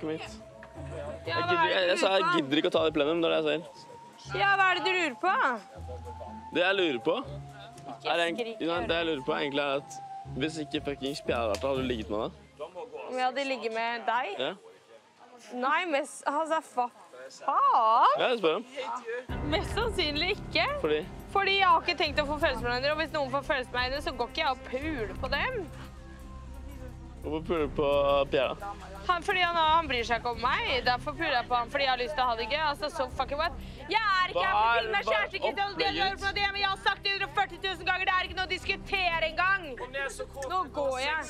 Kom hit. Jeg gidder, er jeg, det jeg jeg gidder ikke å ta det i plenum. Det er det jeg sier. Ja, hva er det du lurer på? Det jeg lurer på, er egentlig, Nei, det jeg lurer på egentlig er at hvis ikke fuckings Pia hadde ligget med deg Om jeg hadde ligget med deg? Ja? Nei, mest Altså, hva faen? Ja, jeg spør ham. Mest sannsynlig ikke. Fordi Fordi jeg har ikke tenkt å få følelser med henne, og hvis noen får følelser med henne, så går ikke jeg og puler på dem. Hvorfor puler du på Pierre. Han, fordi han, han bryr seg ikke om meg, derfor puler jeg på han fordi jeg har lyst til å ha det gøy. Altså, so fucking what? Jeg er ikke her for å finne meg hva kjæreste, ikke til å dele opplegget? på det, men jeg har sagt det 140 000 ganger, det er ikke noe å diskutere engang. Nå går jeg.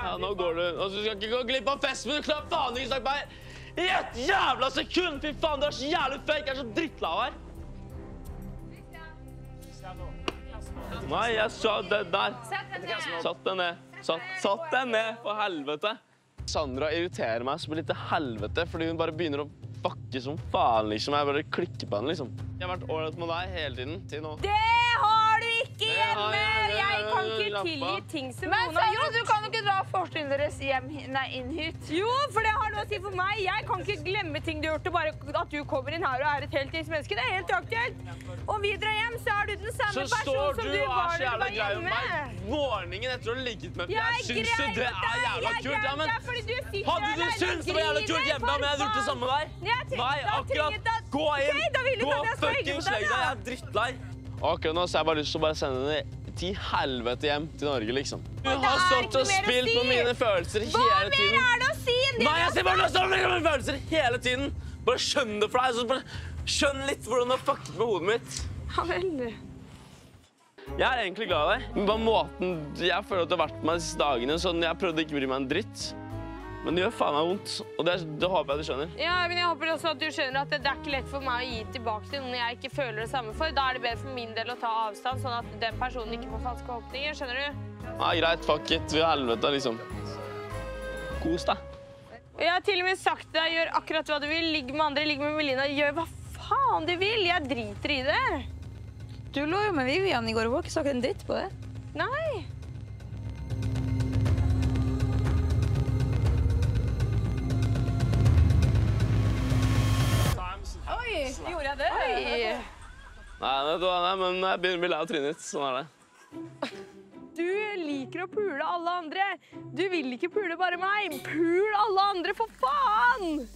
Ja, nå går du. Altså, du skal ikke gå glipp av festen, men du klarer faen ikke snakke meg i et jævla sekund! Fy faen, du er så jævlig fake! Jeg er så drittlei her. Nei, jeg sa det der. Satt den ned. Satt, satt deg ned, for helvete. Sandra irriterer meg som et lite helvete fordi hun bare begynner å bakke som faen, liksom. Jeg bare klikker på henne, liksom. Jeg har vært ålreit med deg hele tiden til nå. Det har du ikke hjemme! jeg- Jeg kan ikke tilgi ting som Men noen har gjort. du kan jo ikke dra forstillingen deres hjem, nei, inn hit. Jo, for det har noe å si for meg. Jeg kan ikke glemme ting du har gjort, og bare at du kommer inn her og er et helt menneske. Det er helt uaktuelt. Om vi drar hjem, så er du den samme Så står som du var så når du var hjemme. morgenen etter å ha ligget med Jeg Jeg syns jo det er jævla kult. Ja, men hadde du syntes det var jævla kult hjemme, om jeg hadde gjort det samme der. Nei, akkurat. Gå inn. Da Gå fuckings legg deg. Jeg er drittlei. Akkurat nå så har jeg bare lyst til å bare sende det til helvete hjem til Norge, liksom. Du har stått og spilt si. på mine følelser Hva hele mer tiden. er det å si enn det? Nei, jeg sier bare du har stått på mine følelser hele tiden. Bare skjønn det for deg. Skjønn litt hvordan du har fucket med hodet mitt. Ja vel. Jeg er egentlig glad i deg. Men på måten jeg føler at du har vært med meg de siste dagene, sånn jeg prøvde ikke å bry meg en dritt. Men det gjør faen meg vondt, og det, det håper jeg du skjønner. Ja, men jeg håper også at du skjønner at det, det er ikke lett for meg å gi tilbake til noen jeg ikke føler det samme for. Da er det bedre for min del å ta avstand, sånn at den personen ikke får falske håpninger. Skjønner du? Ja, greit, fuck it. Vi har helvete, liksom. Kos deg. Jeg har til og med sagt til deg, gjør akkurat hva du vil. Ligg med andre, ligg med Melina. Gjør hva faen du vil. Jeg driter i det. Du lå jo med Vivian i går, hun har ikke sagt en dritt på det. Nei. Oi, gjorde jeg det? Oi. Nei, vet du hva, nei, men jeg begynner å bli lei av trynet ditt. Sånn er det. Du liker å pule alle andre. Du vil ikke pule bare meg. Pul alle andre, for faen!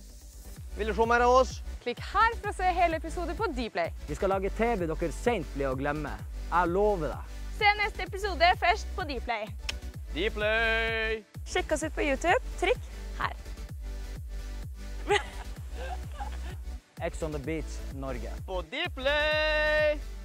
Vil du se mer av oss? Klikk her for å se hele episoden på Dplay. Vi skal lage TV dere sent blir å glemme. Jeg lover deg. Se neste episode først på Dplay. Dplay! Sjekk oss ut på YouTube. Trykk her. Ex on the beach Norge. På Dplay!